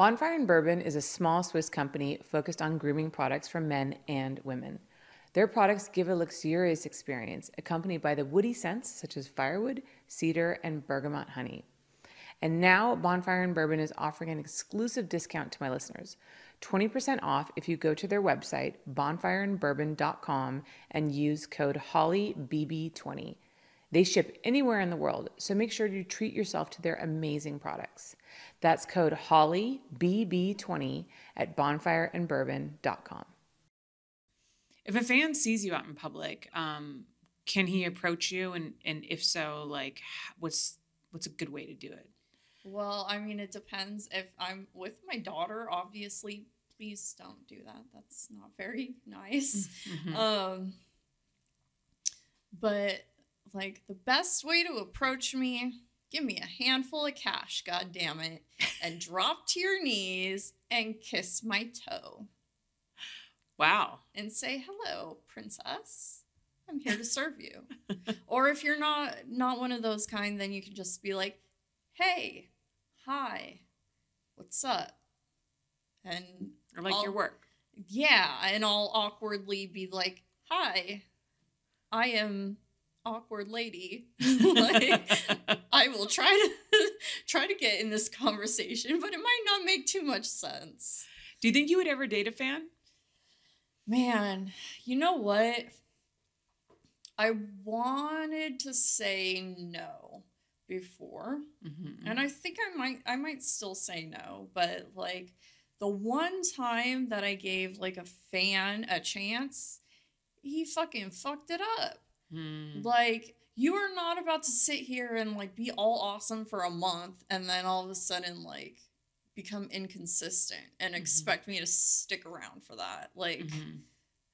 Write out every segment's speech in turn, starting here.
Bonfire and Bourbon is a small Swiss company focused on grooming products for men and women. Their products give a luxurious experience, accompanied by the woody scents such as firewood, cedar, and bergamot honey. And now Bonfire and Bourbon is offering an exclusive discount to my listeners 20% off if you go to their website, bonfireandbourbon.com, and use code HOLLYBB20. They ship anywhere in the world, so make sure you treat yourself to their amazing products. That's code HOLLYBB20 at bonfireandbourbon.com. If a fan sees you out in public, um, can he approach you? And, and if so, like, what's what's a good way to do it? Well, I mean, it depends. If I'm with my daughter, obviously, please don't do that. That's not very nice. Mhm. Um, but like the best way to approach me, give me a handful of cash, god damn it, and drop to your knees and kiss my toe Wow. and say hello, princess. I'm here to serve you. or if you're not not one of those kind, then you can just be like, "Hey, hi, what's up?" And Or like your I'll- work. yeah, and I'll awkwardly be like, "Hi, I am awkward lady." like, I will try to try to get in this conversation, but it might not make too much sense. Do you think you would ever date a fan? Man, you know what? I wanted to say no before, Mm-hmm. and I think I might I might still say no, but like the one time that I gave like a fan a chance, he fucking fucked it up. Hmm. Like you are not about to sit here and like be all awesome for a month and then all of a sudden like become inconsistent and Mhm. expect me to stick around for that. Like Mhm.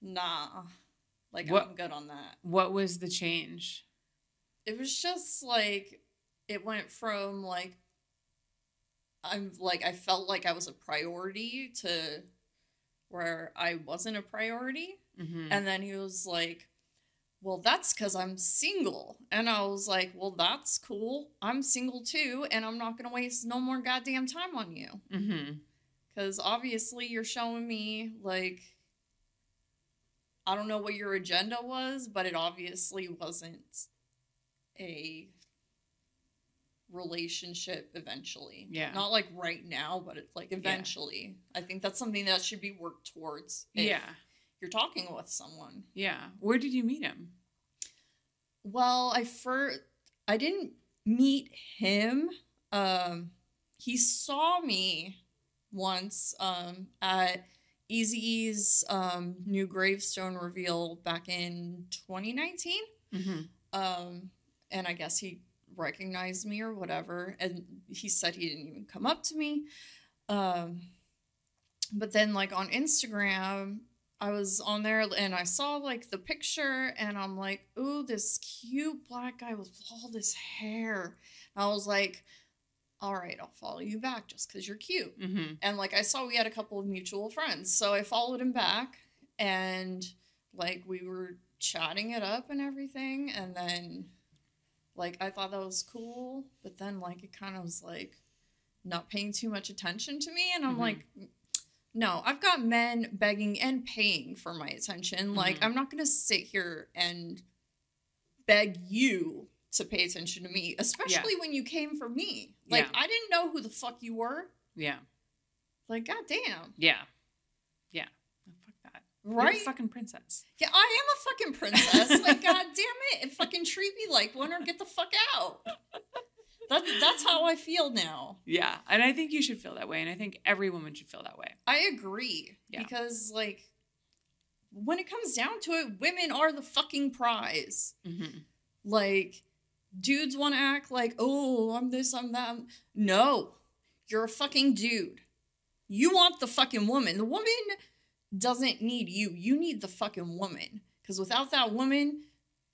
nah. Like What- I'm good on that. What was the change? It was just like it went from like I'm like I felt like I was a priority to where I wasn't a priority. Mm-hmm. And then he was like, Well, that's because I'm single. And I was like, Well, that's cool. I'm single too. And I'm not going to waste no more goddamn time on you. mm-hmm. Because obviously you're showing me, like, I don't know what your agenda was, but it obviously wasn't a relationship eventually. Yeah. Not like right now, but it, like eventually. I think that's something that should be worked towards. Yeah. You're talking with someone. Yeah. Where did you meet him? Well, I first I didn't meet him. Um, he saw me once um, at Eazy-E's um, new gravestone reveal back in 2019. Mm-hmm. Um, and I guess he recognized me or whatever. And he said he didn't even come up to me. Um, but then, like on Instagram, I was on there and I saw like the picture, and I'm like, ooh, this cute black guy with all this hair. And I was like, all right, I'll follow you back just because you're cute. Mm-hmm. And like I saw we had a couple of mutual friends. So I followed him back and like we were chatting it up and everything. And then like I thought that was cool. But then like it kind of was like not paying too much attention to me. And I'm Mhm. like, no, I've got men begging and paying for my attention. Like Mhm. I'm not gonna sit here and beg you to pay attention to me, especially when you came for me. Like Yeah. I didn't know who the fuck you were. Yeah. Like, goddamn. Yeah. Yeah. Oh, fuck that. You're a Right? fucking princess. yeah, I am a fucking princess. like, goddamn it. And fucking treat me like one or get the fuck out. That, that's how I feel now. Yeah. And I think you should feel that way. And I think every woman should feel that way. I agree. Yeah. Because, like, when it comes down to it, women are the fucking prize. Mm-hmm. Like, dudes want to act like, oh, I'm this, I'm that. No, you're a fucking dude. You want the fucking woman. The woman doesn't need you. You need the fucking woman. Because without that woman,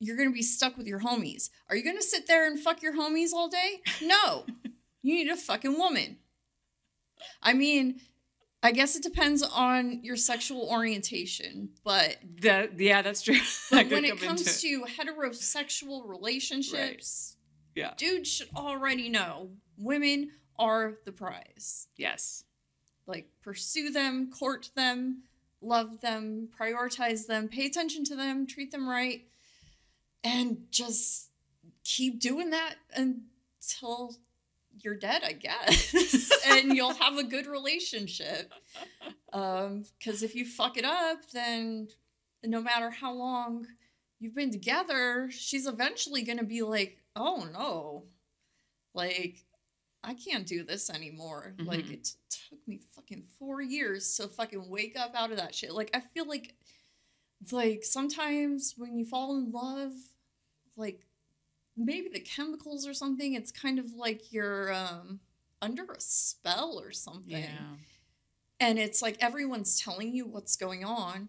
you're going to be stuck with your homies. Are you going to sit there and fuck your homies all day? No. you need a fucking woman. I mean, I guess it depends on your sexual orientation, but That, yeah, that's true. but That when it come comes to heterosexual relationships, Yeah. dudes should already know women are the prize. Yes. like pursue them, court them, love them, prioritize them, pay attention to them, treat them right, and just keep doing that until you're dead, I guess. and you'll have a good relationship. Um, because if you fuck it up, then no matter how long you've been together, she's eventually gonna be like, oh no, like I can't do this anymore. Like Mhm. it t- took me fucking four years to fucking wake up out of that shit. Like I feel like, like sometimes when you fall in love, like maybe the chemicals or something, it's kind of like you're um under a spell or something. Yeah. and it's like everyone's telling you what's going on.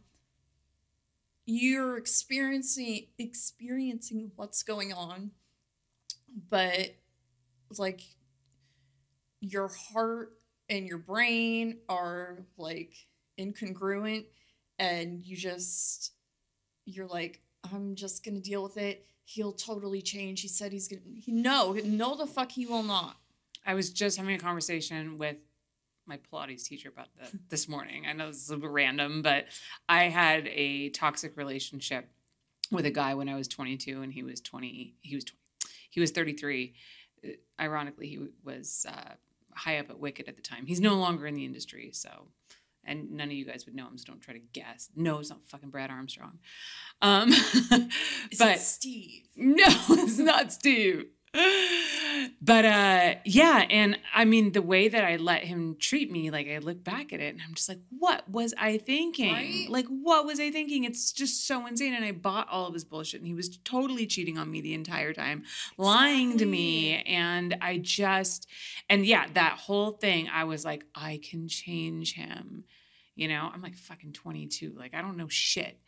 You're experiencing experiencing what's going on but like your heart and your brain are like incongruent and you just you're like i'm just gonna deal with it he'll totally change he said he's gonna he, no no the fuck he will not I was just having a conversation with my Pilates teacher about that this morning. I know this is a little bit random, but I had a toxic relationship with a guy when I was 22 and he was 20. He was 20. He was 33. Uh, Ironically, he was uh, high up at Wicked at the time. He's no longer in the industry, so and none of you guys would know him, so don't try to guess. No, it's not fucking Brad Armstrong. Um, Is but steve no, it's not Steve. But uh yeah, and I mean the way that I let him treat me, like I look back at it and I'm just like, what was I thinking? Right? Like what was I thinking? It's just so insane. And I bought all of his bullshit and he was totally cheating on me the entire time, lying to me. And I just and yeah, that whole thing, I was like, I can change him. You know, I'm like fucking 22. Like I don't know shit.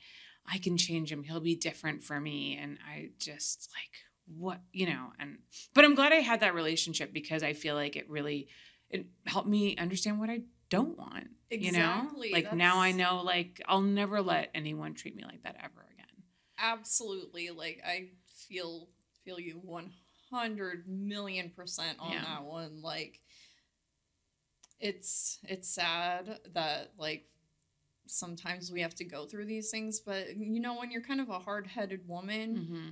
I can change him. He'll be different for me. And I just like, what, you know, and, but I'm glad I had that relationship because I feel like it really, it helped me understand what I don't want. You know, Exactly, like now I know, like, I'll never let anyone treat me like that ever again. absolutely like i feel feel you 100 million percent on Yeah. that one like it's it's sad that like sometimes we have to go through these things but you know when you're kind of a hard-headed woman hmm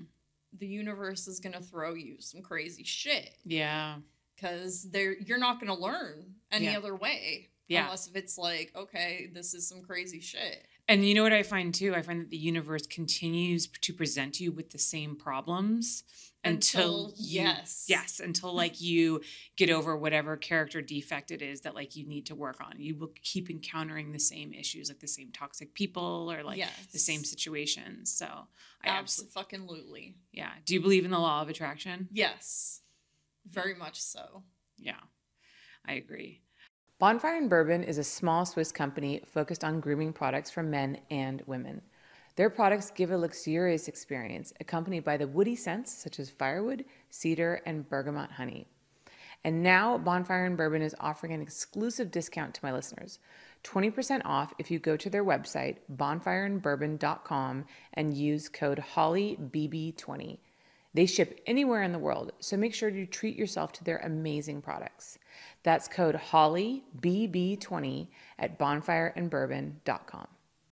the universe is going to throw you some crazy shit Yeah. because they're you're not going to learn any Yeah. other way Yeah. unless if it's like okay this is some crazy shit And you know what I find too? I find that the universe continues to present you with the same problems until, Until- you, yes. yes, until like you get over whatever character defect it is that like you need to work on. You will keep encountering the same issues, like the same toxic people or like the same situations. So I absolutely, fucking absolutely yeah. Do you believe in the law of attraction? Yes, very much so. Yeah, I agree. Bonfire and Bourbon is a small Swiss company focused on grooming products for men and women. Their products give a luxurious experience, accompanied by the woody scents such as firewood, cedar, and bergamot honey. And now Bonfire and Bourbon is offering an exclusive discount to my listeners 20% off if you go to their website, bonfireandbourbon.com, and use code HOLLYBB20. They ship anywhere in the world, so make sure to treat yourself to their amazing products. That's code HOLLYBB20 at bonfireandbourbon.com.